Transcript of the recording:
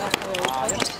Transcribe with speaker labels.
Speaker 1: Gracias.